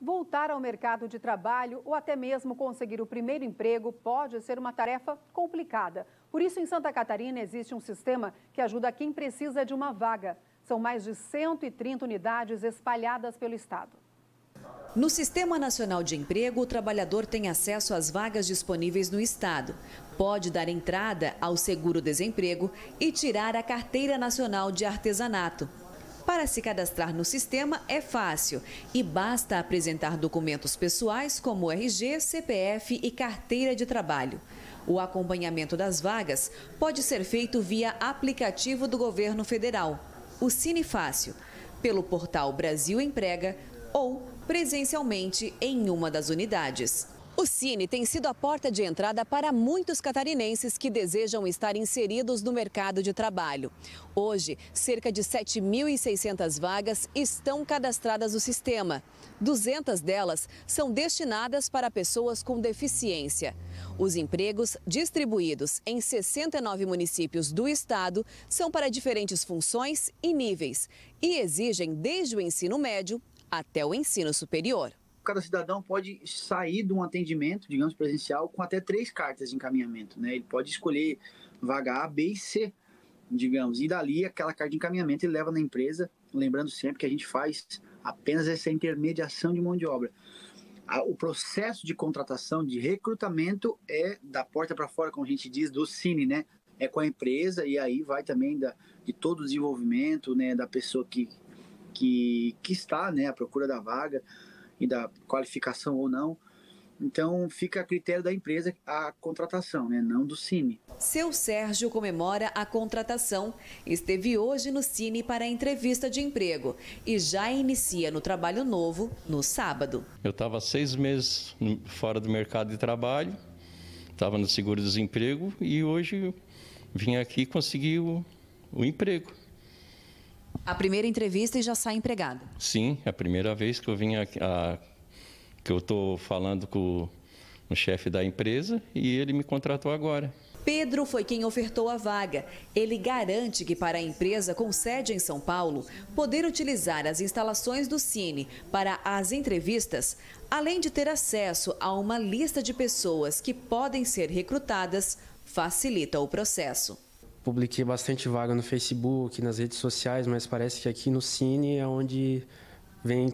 Voltar ao mercado de trabalho ou até mesmo conseguir o primeiro emprego pode ser uma tarefa complicada. Por isso, em Santa Catarina, existe um sistema que ajuda quem precisa de uma vaga. São mais de 130 unidades espalhadas pelo estado. No Sistema Nacional de Emprego, o trabalhador tem acesso às vagas disponíveis no estado. Pode dar entrada ao seguro-desemprego e tirar a Carteira Nacional de Artesanato. Para se cadastrar no sistema é fácil e basta apresentar documentos pessoais como RG, CPF e carteira de trabalho. O acompanhamento das vagas pode ser feito via aplicativo do governo federal, o Cine Fácil, pelo portal Brasil Emprega ou presencialmente em uma das unidades. O Cine tem sido a porta de entrada para muitos catarinenses que desejam estar inseridos no mercado de trabalho. Hoje, cerca de 7.600 vagas estão cadastradas no sistema. 200 delas são destinadas para pessoas com deficiência. Os empregos, distribuídos em 69 municípios do estado, são para diferentes funções e níveis e exigem desde o ensino médio até o ensino superior cada cidadão pode sair de um atendimento, digamos, presencial, com até três cartas de encaminhamento, né? Ele pode escolher vaga A, B e C, digamos, e dali aquela carta de encaminhamento ele leva na empresa, lembrando sempre que a gente faz apenas essa intermediação de mão de obra. O processo de contratação, de recrutamento é da porta para fora, como a gente diz, do Cine, né? É com a empresa e aí vai também da, de todo o desenvolvimento, né, da pessoa que, que, que está, né, à procura da vaga e da qualificação ou não. Então fica a critério da empresa a contratação, né? não do Cine. Seu Sérgio comemora a contratação. Esteve hoje no Cine para a entrevista de emprego e já inicia no trabalho novo no sábado. Eu estava seis meses fora do mercado de trabalho, estava no seguro-desemprego e hoje vim aqui e consegui o, o emprego. A primeira entrevista e já sai empregado? Sim, é a primeira vez que eu vim aqui, a, que eu estou falando com o chefe da empresa e ele me contratou agora. Pedro foi quem ofertou a vaga. Ele garante que para a empresa com sede em São Paulo, poder utilizar as instalações do Cine para as entrevistas, além de ter acesso a uma lista de pessoas que podem ser recrutadas, facilita o processo publiquei bastante vaga no Facebook, nas redes sociais, mas parece que aqui no Cine é onde vem